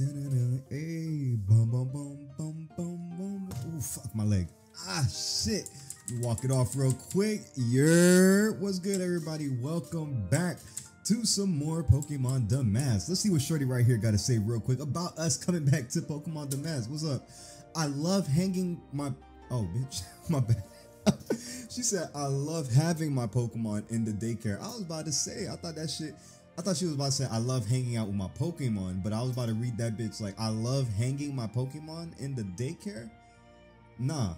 Hey, bum bum bum bum bum bum. Ooh, fuck my leg. Ah, shit. Walk it off real quick. Yeah, what's good, everybody? Welcome back to some more Pokemon Damask. Let's see what Shorty right here got to say real quick about us coming back to Pokemon Damask. What's up? I love hanging my. Oh, bitch. My bad. she said, I love having my Pokemon in the daycare. I was about to say, I thought that shit. I thought she was about to say, I love hanging out with my Pokemon, but I was about to read that bitch like, I love hanging my Pokemon in the daycare. Nah,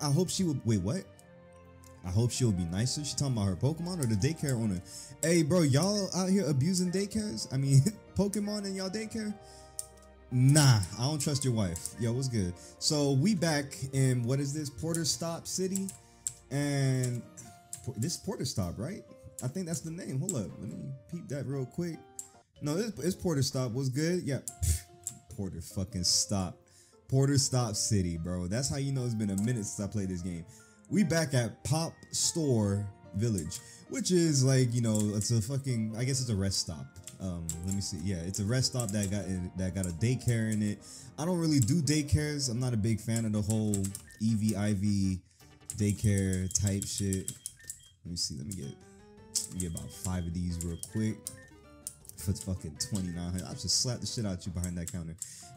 I hope she would. Wait, what? I hope she'll be nicer. She talking about her Pokemon or the daycare owner. Hey, bro, y'all out here abusing daycares? I mean, Pokemon in y'all daycare? Nah, I don't trust your wife. Yo, what's good? So we back in what is this? Porter Stop City, and this Porter Stop, right? I think that's the name. Hold up, let me peep that real quick. No, this it's Porter Stop. Was good? Yeah, Porter fucking Stop. Porter Stop City, bro. That's how you know it's been a minute since I played this game. We back at Pop Store Village, which is like you know it's a fucking I guess it's a rest stop. Um, let me see. Yeah, it's a rest stop that got that got a daycare in it. I don't really do daycares. I'm not a big fan of the whole EVIV daycare type shit. Let me see. Let me get me get about five of these real quick for fucking 2900 I'll just slap the shit out you behind that counter.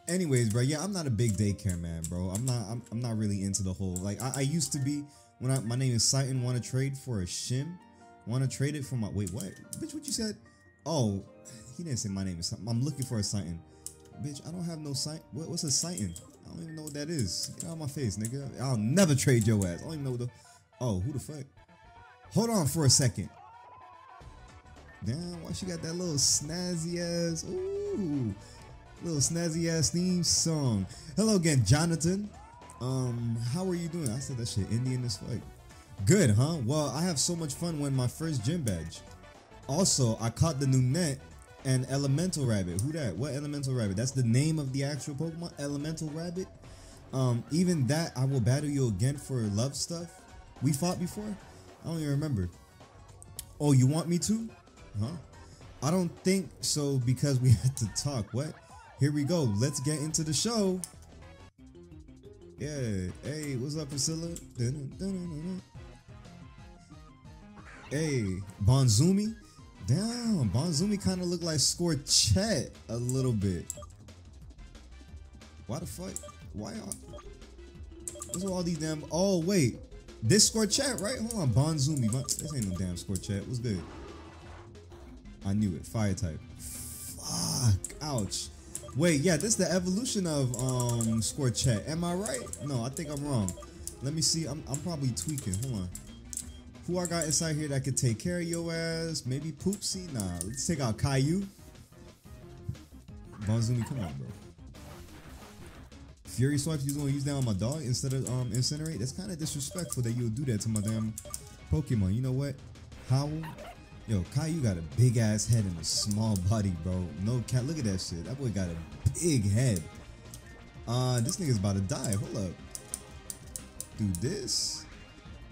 Anyways, bro, yeah, I'm not a big daycare man, bro. I'm not I'm, I'm not really into the whole like I, I used to be when I my name is Sighton want to trade for a shim. Want to trade it for my wait, what? Bitch, what you said? Oh, he didn't say my name is. I'm looking for a Sighton. Bitch, I don't have no sight. What, what's a Sighton? I don't even know what that is. Get out of my face, nigga. I'll never trade your ass. I don't even know the. Oh, who the fuck? Hold on for a second. Damn, why she got that little snazzy ass? Ooh, little snazzy ass theme song. Hello again, Jonathan. Um, how are you doing? I said that shit Indian as fuck. Good, huh? Well, I have so much fun when my first gym badge. Also, I caught the new net and Elemental Rabbit. Who that? What Elemental Rabbit? That's the name of the actual Pokemon, Elemental Rabbit. Um, even that, I will battle you again for love stuff. We fought before. I don't even remember. Oh, you want me to? Huh? I don't think so because we had to talk. What? Here we go. Let's get into the show. Yeah. Hey, what's up, Priscilla? Hey, Bonzumi. Damn, Bonzumi kind of look like Score Scorchet a little bit. Why the fuck? Why are... What's all these damn... Oh, wait. This Scorchet, right? Hold on, Bonzumi. This ain't no damn Scorchet. What's good? I knew it. Fire type. Fuck. Ouch. Wait, yeah, this is the evolution of um Scorchet. Am I right? No, I think I'm wrong. Let me see. I'm, I'm probably tweaking. Hold on. Who I got inside here that could take care of your ass? Maybe Poopsie? Nah, let's take out Caillou. Bonzumi, come on, bro. Fury Swipes, you gonna use that on my dog instead of um Incinerate? That's kind of disrespectful that you would do that to my damn Pokemon. You know what? Howl. Yo, Caillou got a big ass head and a small body, bro. No cat. Look at that shit. That boy got a big head. Uh, this nigga's about to die. Hold up. Do this.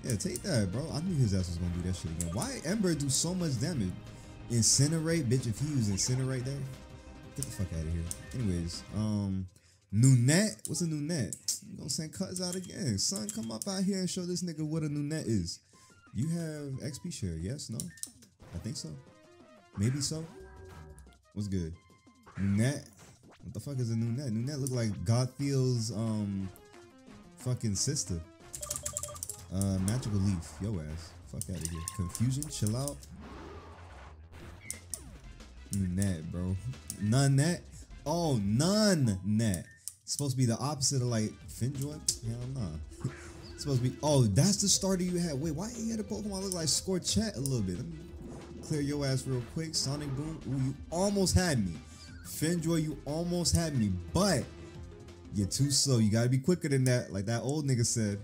Yeah, take that, bro. I knew his ass was gonna do that shit again. Why Ember do so much damage? Incinerate, bitch. If he use incinerate there, get the fuck out of here. Anyways, um, Lunette. What's a Lunette? You gonna send cuts out again? Son, come up out here and show this nigga what a Lunette is. You have XP share? Yes? No? I think so. Maybe so. What's good? Lunette. What the fuck is a Lunette? Lunette look like Gothfiel's um fucking sister. Uh, magical leaf. Yo ass. Fuck out of here. Confusion. Chill out. Net, bro. None net. Oh, none net. Supposed to be the opposite of like Finjoy. Hell nah. supposed to be. Oh, that's the starter you had. Wait, why you had a Pokemon look like Scorchet a little bit? Clear your ass real quick. Sonic Boom. Ooh, you almost had me. Finjoy, you almost had me, but you're too slow. You gotta be quicker than that. Like that old nigga said.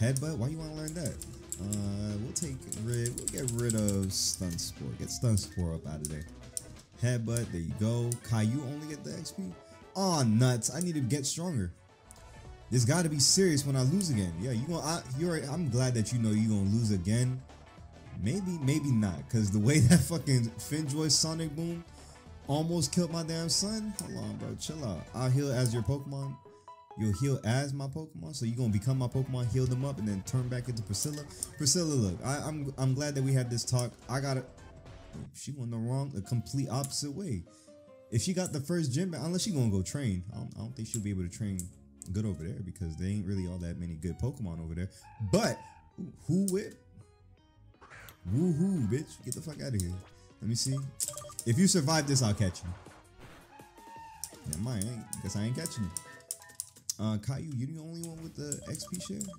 Headbutt? Why you want to learn that? Uh, we'll take rid. We'll get rid of Stun Spore. Get Stun Spore up out of there. Headbutt. There you go. Caillou only get the XP. Aw, oh, nuts. I need to get stronger. This got to be serious when I lose again. Yeah, you gonna. I, you're. I'm glad that you know you're gonna lose again. Maybe, maybe not, cause the way that fucking Finjoy Sonic Boom almost killed my damn son. Hold on, bro. Chill out. I'll heal as your Pokemon. You'll heal as my Pokemon. So you're gonna become my Pokemon, heal them up, and then turn back into Priscilla. Priscilla, look, I, I'm I'm glad that we had this talk. I gotta. She went the wrong, the complete opposite way. If she got the first gym unless she gonna go train, I don't, I don't think she'll be able to train good over there because they ain't really all that many good Pokemon over there. But who with? Woohoo, bitch! Get the fuck out of here. Let me see. If you survive this, I'll catch you. Never mind. I guess I ain't catching you. Uh, Caillou, you the only one with the XP share?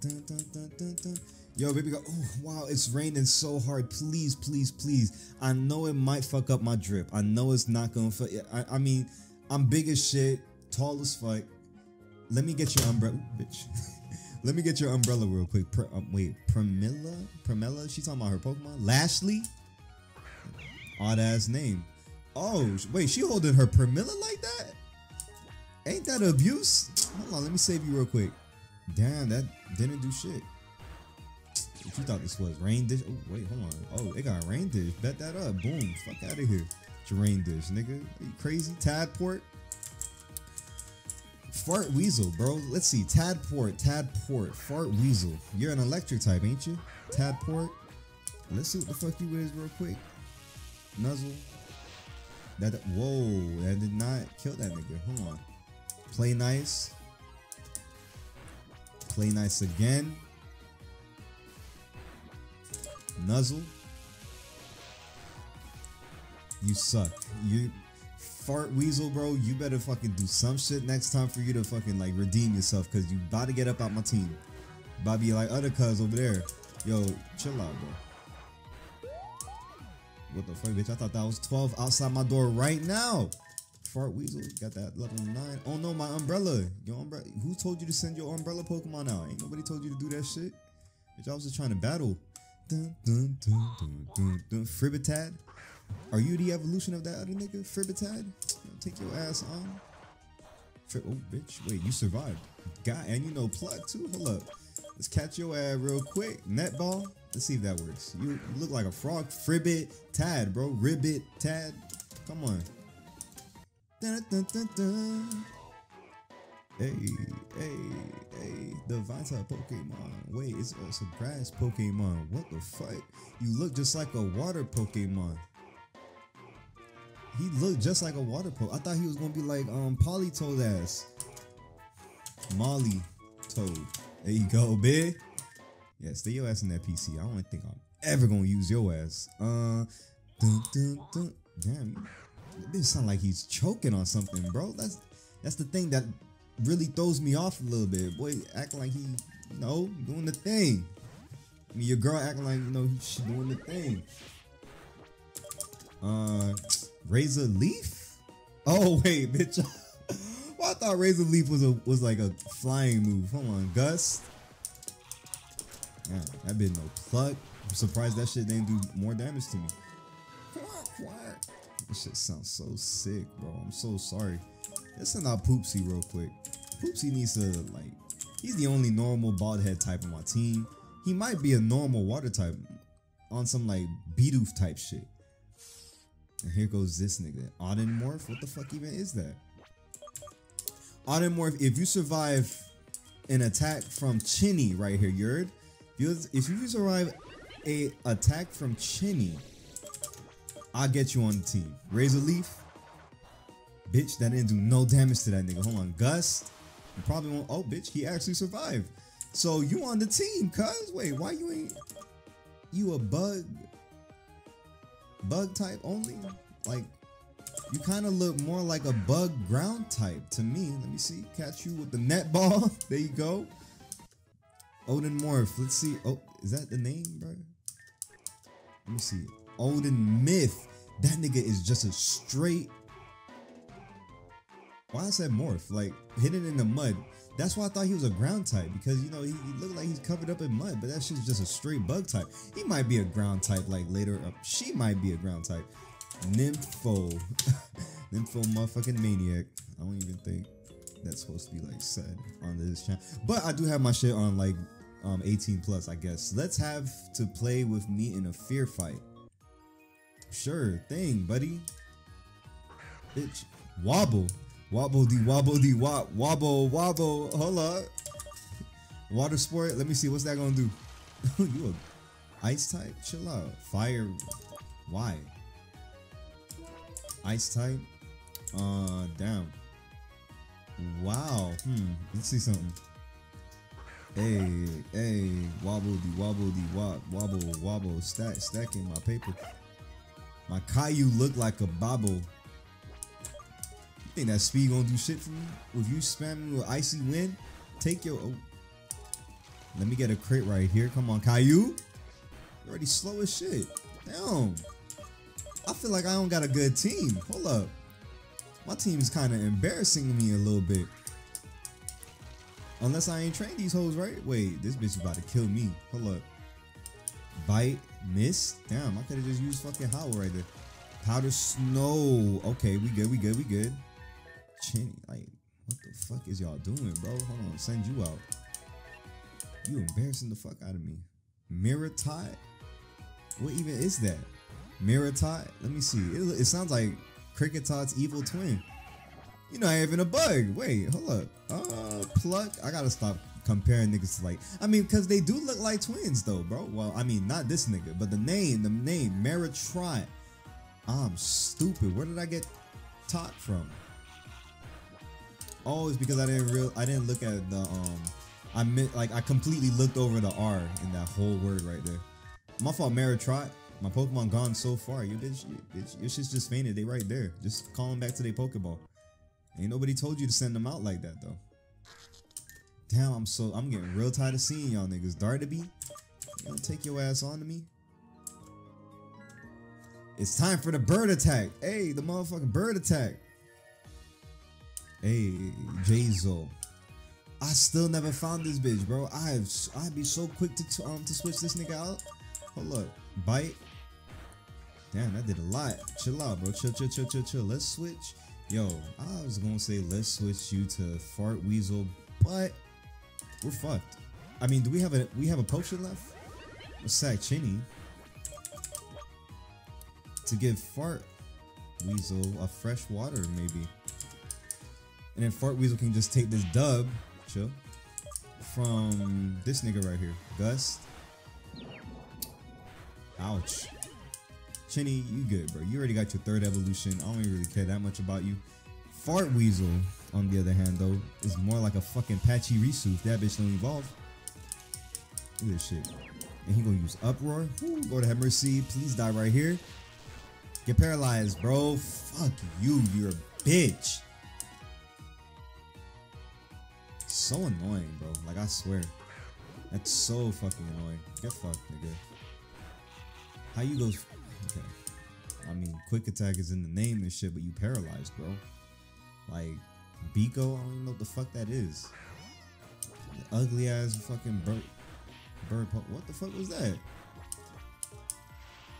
Dun, dun, dun. Yo, baby, go. Oh, wow, it's raining so hard. Please, please, please. I know it might fuck up my drip. I know it's not gonna fuck. I, I mean, I'm big as shit, tall as fuck. Let me get your umbrella, bitch. Let me get your umbrella real quick. Um, wait, Pramila? Pramela? She talking about her Pokemon? Lashley? Odd ass name. Oh, wait, she holding her Pramila like that? Ain't that abuse? Hold on, let me save you real quick. Damn, that didn't do shit. What you thought this was? Rain dish? Oh, wait, hold on. Oh, it got rain dish. Bet that up. Boom. Fuck out of here. It's rain dish, nigga. Are you crazy? Tadport? Fart Weasel, bro. Let's see. Tadport, Tadport, Fart Weasel. You're an electric type, ain't you? Tadport. Let's see what the fuck you is real quick. Nuzzle. That whoa, that did not kill that nigga. Hold on. Play nice. Play nice again. Nuzzle. You suck. You fart weasel, bro. You better fucking do some shit next time for you to fucking like redeem yourself, cause you about to get up out my team. Be like other cuz over there. Yo, chill out, bro. What the fuck, bitch? I thought that was 12 outside my door right now. Fart Weasel got that level 9. Oh no, my umbrella. Your umbrella. Who told you to send your umbrella Pokemon out? Ain't nobody told you to do that shit. Bitch, I was just trying to battle. Dun, dun, dun, dun, dun, dun. Are you the evolution of that other nigga, Fribbitad? Take your ass on. Fri oh, bitch. Wait, you survived. God, and you know plug too? Hold up. Let's catch your ass real quick. Netball. Let's see if that works. You, look like a frog. Fribbit Tad, bro. Ribbit Tad. Come on. Dun, dun, dun. Hey, hey, hey, the Vita Pokemon. Wait, it's also grass Pokemon. What the fuck? You look just like a water Pokemon. He looked just like a water Pokemon. I thought he was gonna be like um Politoed ass. Molly Toad. There you go, big. Yeah, stay your ass in that PC. I don't think I'm ever gonna use your ass. Uh, dun, dun, dun. damn, this sound like he's choking on something, bro. That's that's the thing that really throws me off a little bit. Boy, acting like he, you know, doing the thing. I mean, your girl acting like, you know, she's doing the thing. Uh, Razor Leaf? Oh, wait, bitch. well, I thought Razor Leaf was a was like a flying move. Hold on, Gust. Yeah, that been no pluck. I'm surprised that shit didn't do more damage to me. What? This shit sounds so sick, bro. I'm so sorry. Let's send out Poopsie real quick. Poopsie needs to like he's the only normal bald head type on my team. He might be a normal water type on some like Bidoof type shit. And here goes this nigga. Audemorph? What the fuck even is that? Audemorph, if you survive an attack from Chinny right here, Yerd. If you survive a attack from Chinny, I'll get you on the team. Razor Leaf, bitch, that didn't do no damage to that nigga. Hold on, Gus, you probably won't. Oh, bitch, he actually survived. So you on the team, cuz? Wait, why you ain't? You a bug? Bug type only? Like, you kind of look more like a bug ground type to me. Let me see. Catch you with the net ball. there you go. Odin Morph. Let's see. Oh, is that the name, bro? Let me see. Odin Myth. That nigga is just a straight. Why I said morph? Like hidden in the mud. That's why I thought he was a ground type because you know he, he looked like he's covered up in mud, but that shit's just a straight bug type. He might be a ground type like later. Uh, she might be a ground type. Nympho, Nympho, motherfucking maniac. I don't even think that's supposed to be like said on this channel, but I do have my shit on like um 18 plus, I guess. Let's have to play with me in a fear fight. Sure thing, buddy. Bitch. Wobble. Wobble de wobble de wop. Wobble wobble. Hold up. Water sport. Let me see. What's that gonna do? you a ice type? Chill out. Fire. Why? Ice type. Uh, damn. Wow. Hmm. Let's see something. Hey, hey, wobble de wobble de wop, wobble wobble, stack stacking my paper. My Caillou look like a bobble. Think that speed gonna do shit for me? If you spam me with icy wind, take your. Oh. Let me get a crate right here. Come on, Caillou. You're already slow as shit. Damn. I feel like I don't got a good team. Hold up. My team's kind of embarrassing me a little bit. Unless I ain't trained these hoes right. Wait, this bitch is about to kill me. Hold up. Bite, miss. Damn, I could have just used fucking howl right there. Powder snow. Okay, we good, we good, we good. Chinny, like, what the fuck is y'all doing, bro? Hold on, send you out. You embarrassing the fuck out of me. Mirror? What even is that? Mirror? Let me see. It, it sounds like Kricketot's evil twin. You're not even a bug. Wait, hold up. Uh, pluck. I gotta stop comparing niggas to like. I mean, cause they do look like twins though, bro. Well, I mean, not this nigga, but the name, the name, Meritron. I'm stupid. Where did I get taught from? Oh, it's because I didn't real. I didn't look at the um. I meant like I completely looked over the R in that whole word right there. My fault, Maritrot. My Pokemon gone so far. You bitch, you, bitch, your shit's just fainted. They right there. Just call them back to their Pokeball. Ain't nobody told you to send them out like that though. Damn, I'm so I'm getting real tired of seeing y'all niggas. Dartaby, you gonna take your ass on to me? It's time for the bird attack. Hey, the motherfucking bird attack. Hey, Jazo. I still never found this bitch, bro. I have I'd be so quick to um to switch this nigga out. Hold up. Bite. Damn, that did a lot. Chill out, bro. Chill, chill, chill, chill, chill. Let's switch. Yo, I was gonna say let's switch you to Fart Weasel, but we're fucked. I mean, do we have a we have a potion left? A sack Chinny to give Fart Weasel a fresh water, maybe. And then Fart Weasel can just take this dub, chill, from this nigga right here, Gust. Ouch. Chinny, you good, bro. You already got your third evolution. I don't even really care that much about you. Fart Weasel, on the other hand, though, is more like a fucking Pachirisu if that bitch don't evolve. Look at this shit. And he gonna use Uproar. Ooh, Lord have mercy. Please die right here. Get paralyzed, bro. Fuck you. You're a bitch. So annoying, bro. Like, I swear. That's so fucking annoying. Get fucked, nigga. How you go Okay. I mean, quick attack is in the name and shit, but you paralyzed, bro. Like, Biko, I don't even know what the fuck that is. The ugly ass fucking bird. Bird. What the fuck was that?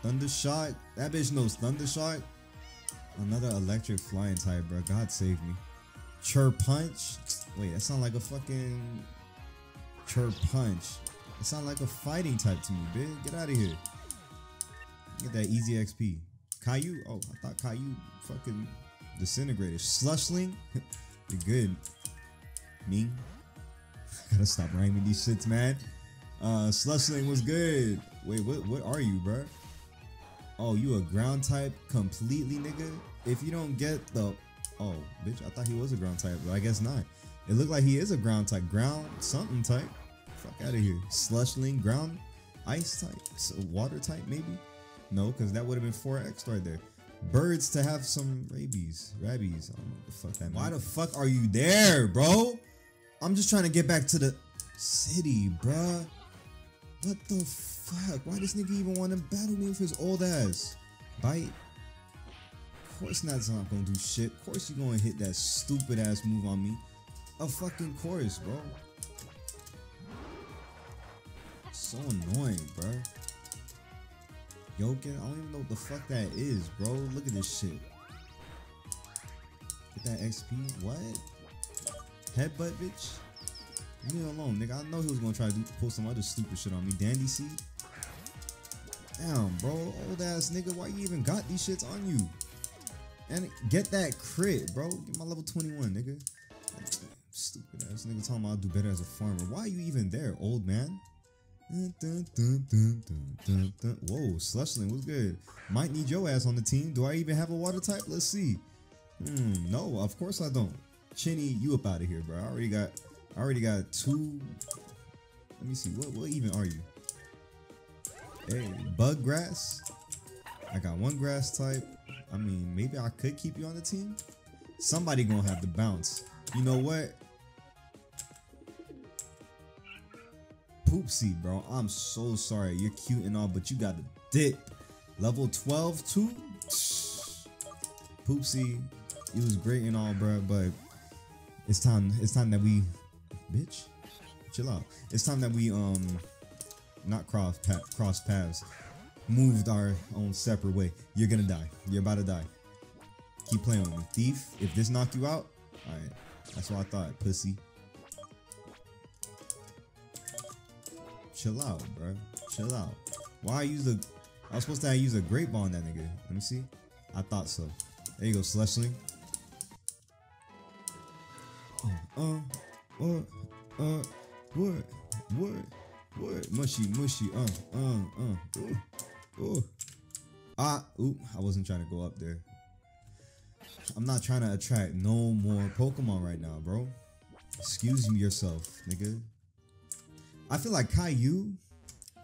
Thunder Shock? That bitch knows Thunder Shock? Another electric flying type, bro. God save me. Chur Punch? Wait, that sound like a fucking. Chur Punch. It sound like a fighting type to me, bitch. Get out of here. Get that easy XP. Caillou? Oh, I thought Caillou fucking disintegrated. Slushling? You're good. Ming? Gotta stop rhyming these shits, man. Uh, Slushling was good. Wait, what, what are you, bro? Oh, you a ground type completely, nigga? If you don't get the... Oh, bitch, I thought he was a ground type, but I guess not. It looked like he is a ground type. Ground something type. Fuck out of here. Slushling, ground, ice type, so water type, maybe? No, because that would have been 4x right there. Birds to have some rabies. Rabies. I don't know what the fuck that means. Why the fuck are you there, bro? I'm just trying to get back to the city, bruh. What the fuck? Why does nigga even want to battle me with his old ass? Bite. Of course that's not gonna do shit. Of course you're gonna hit that stupid ass move on me. A fucking course, bro. So annoying, bro. Yoken, I don't even know what the fuck that is, bro. Look at this shit. Get that XP. What? Headbutt, bitch. Leave me alone, nigga. I know he was gonna try to do, pull some other stupid shit on me. Dandy Seed. Damn, bro, old ass nigga, why you even got these shits on you? And get that crit, bro. Get my level 21, nigga. Stupid ass nigga talking about I'll do better as a farmer. Why are you even there, old man? Dun, dun, dun. Whoa, Slushling, what's good? Might need your ass on the team. Do I even have a water type? Let's see. Hmm, no, of course I don't. Chinny, you up out of here, bro. I already got I already got two. Let me see. What what even are you? Hey, bug grass. I got one grass type. I mean, maybe I could keep you on the team. Somebody gonna have to bounce. You know what? Poopsie, bro. I'm so sorry. You're cute and all, but you got to dip. Level 12 too? Poopsie, it was great and all, bro, but it's time it's time that we bitch chill out it's time that we um not cross cross paths moved our own separate way. You're gonna die. You're about to die. Keep playing with me. Thief if this knocked you out all right that's what i thought pussy. Chill out bro chill out. Why I use the i was supposed to use a ball on that nigga. Let me see. I thought so. There you go slushling uh, uh, uh, what, what, what, mushy, mushy, uh, uh, uh, ooh, ooh. Ah, ooh, I wasn't trying to go up there. I'm not trying to attract no more Pokemon right now, bro. Excuse me yourself, nigga. I feel like Caillou,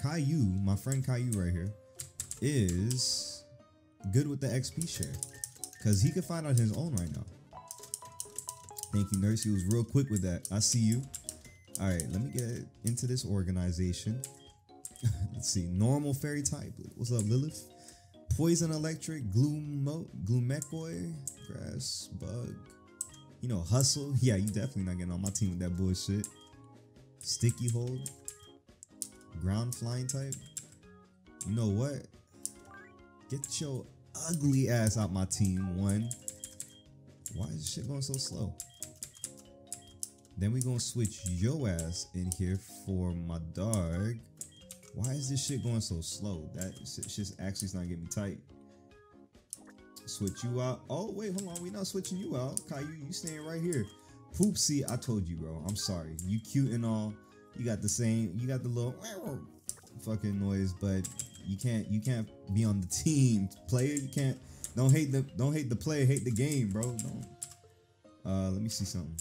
Caillou, my friend Caillou right here, is good with the XP share. Because he can find out his own right now. Thank you, nurse. He was real quick with that. I see you. All right, let me get into this organization. Let's see. Normal fairy type. What's up, Lilith? Poison electric, gloom, gloomecoy, grass, bug. You know, hustle. Yeah, you definitely not getting on my team with that bullshit. Sticky hold. Ground flying type. You know what? Get your ugly ass out my team. One. Why is shit going so slow? Then we gonna switch your ass in here for my dog. Why is this shit going so slow? That shit's actually not getting me tight. Switch you out. Oh wait, hold on. We not switching you out. Caillou, you staying right here. Poopsie, I told you, bro. I'm sorry. You cute and all. You got the same. You got the little fucking noise, but you can't. You can't be on the team, player. You can't. Don't hate the. Don't hate the player. Hate the game, bro. Don't. Uh, let me see something.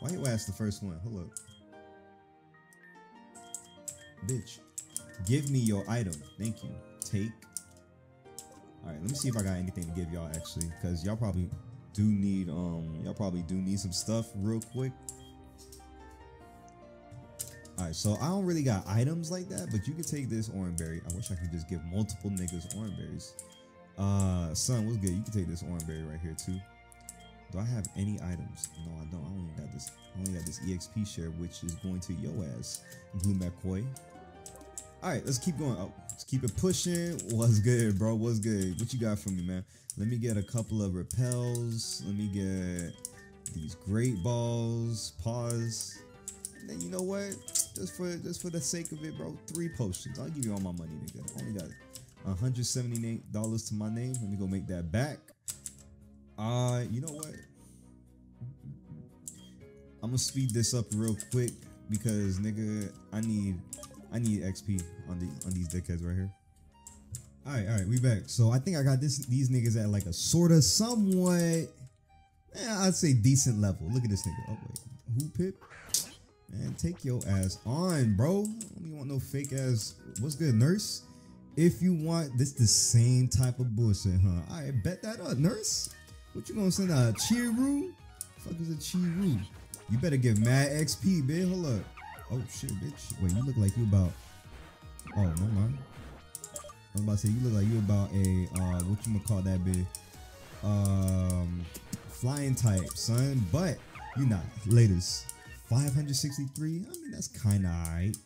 Why you ask the first one? Hold up. Bitch. Give me your item. Thank you. Take. Alright, let me see if I got anything to give y'all actually. Cause y'all probably do need um y'all probably do need some stuff real quick. Alright, so I don't really got items like that, but you can take this orange berry. I wish I could just give multiple niggas orange berries. Uh son, what's good? You can take this orange berry right here too. Do I have any items? No, I don't. I only got this. I only got this EXP share, which is going to yo ass, Blue McCoy. All right, let's keep going. Oh, let's keep it pushing. What's good, bro? What's good? What you got for me, man? Let me get a couple of repels. Let me get these great balls. Pause. And then you know what? Just for just for the sake of it, bro. Three potions. I'll give you all my money, nigga. I only got $178 to my name. Let me go make that back. Uh, you know what? I'm gonna speed this up real quick because nigga, I need I need XP on the on these dickheads right here. All right, all right, we back. So I think I got this these niggas at like a sort of somewhat, yeah, I'd say decent level. Look at this nigga. Oh wait, who pip? Man, take your ass on, bro. Don't want no fake ass. What's good, nurse? If you want this, the same type of bullshit, huh? I right, bet that up, nurse. What you gonna send a Chiru? Fuck is a Chiru? You better give mad XP, bitch. Hold up. Oh shit, bitch. Wait, you look like you about. Oh no, mind. I was about to say you look like you about a uh, what you gonna call that bitch? Um, flying type, son. But you not. Latest 563. I mean that's kind of alright.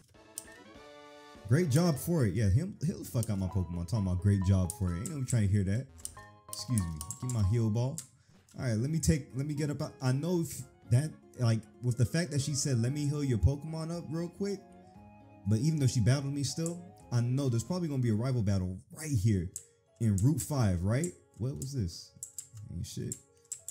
Great job for it. Yeah, him he'll fuck out my Pokemon. talking about great job for it. Ain't no trying to hear that. Excuse me. Give my heal ball. All right, let me take. Let me get up. I know that like with the fact that she said, "Let me heal your Pokemon up real quick," but even though she battled me still, I know there's probably gonna be a rival battle right here in Route 5, right? What was this? Ain't shit.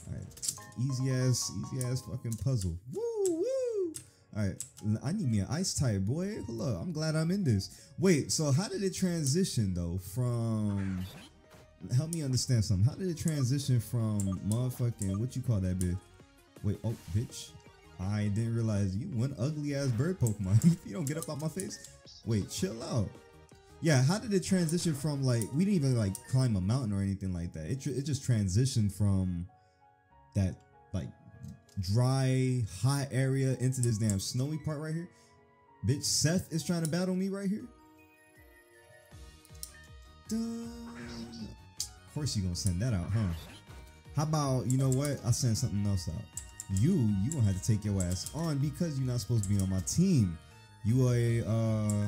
Alright. Easy ass, easy ass fucking puzzle. Woo woo! Alright, I need me an ice type, boy. Hello. I'm glad I'm in this. Wait, so how did it transition though from help me understand something. How did it transition from motherfucking what you call that bitch? Wait, oh bitch. I didn't realize you one ugly ass bird Pokemon. If you don't get up out my face. Wait, chill out. Yeah, how did it transition from like we didn't even like climb a mountain or anything like that? It it just transitioned from that like dry hot area into this damn snowy part right here. Bitch, Seth is trying to battle me right here. Of course you're gonna send that out, huh? How about you know what? I'll send something else out. You you gonna have to take your ass on because you're not supposed to be on my team. You are a uh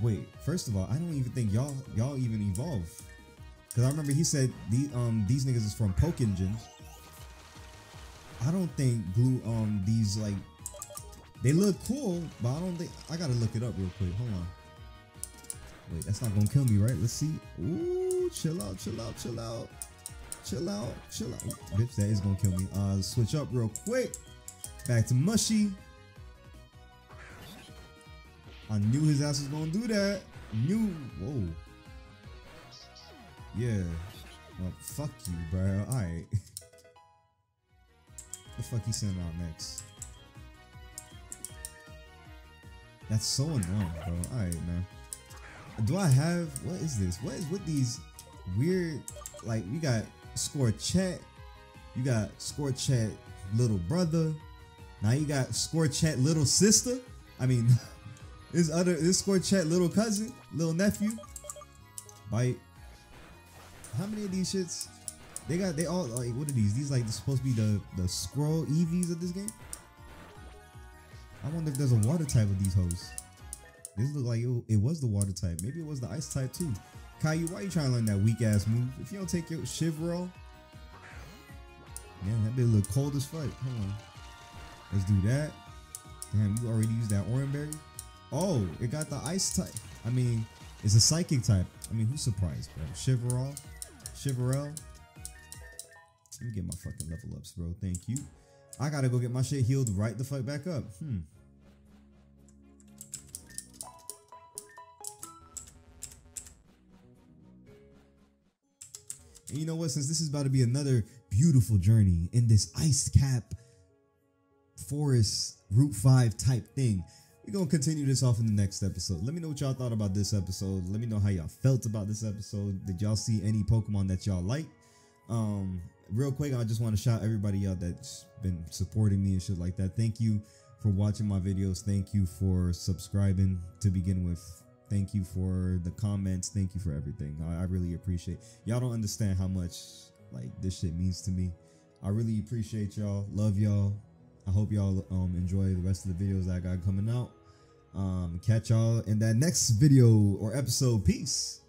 Wait, first of all, I don't even think y'all y'all even evolve. Cause I remember he said the um these niggas is from Poke Pokingen. I don't think glue um these like they look cool, but I don't think I gotta look it up real quick. Hold on. Wait, that's not gonna kill me, right? Let's see. Ooh, chill out, chill out, chill out. Chill out, chill out. Bitch, that is gonna kill me. Uh switch up real quick. Back to mushy. I knew his ass was gonna do that. Knew. Whoa. Yeah. Well, fuck you, bro. Alright. the fuck he sending out next? That's so annoying, bro. Alright, man. Do I have what is this? What is with these weird like we got Scorchet, you got Scorchet little brother, now you got Scorchet little sister. I mean This other this score chat little cousin, little nephew. Bite. How many of these shits? They got they all like what are these? These like supposed to be the the scroll EVs of this game. I wonder if there's a water type of these hoes. This look like it, it was the water type. Maybe it was the ice type too. Caillou, why you trying to learn that weak ass move? If you don't take your Shivrall, man, that bit look cold as fuck. Hold on. Let's do that. Damn, you already used that orange berry. Oh, it got the ice type. I mean, it's a psychic type. I mean, who's surprised, bro? Shiverall? Shiverell? Let me get my fucking level ups, bro. Thank you. I gotta go get my shit healed right the fuck back up. Hmm. And you know what? Since this is about to be another beautiful journey in this ice cap forest Route 5 type thing, we're gonna continue this off in the next episode. Let me know what y'all thought about this episode. Let me know how y'all felt about this episode. Did y'all see any Pokemon that y'all like? Um, real quick, I just want to shout everybody out that's been supporting me and shit like that. Thank you for watching my videos. Thank you for subscribing to begin with. Thank you for the comments. Thank you for everything. I, I really appreciate. Y'all don't understand how much like this shit means to me. I really appreciate y'all. Love y'all. I hope y'all um, enjoy the rest of the videos I got coming out. Um, catch y'all in that next video or episode. Peace.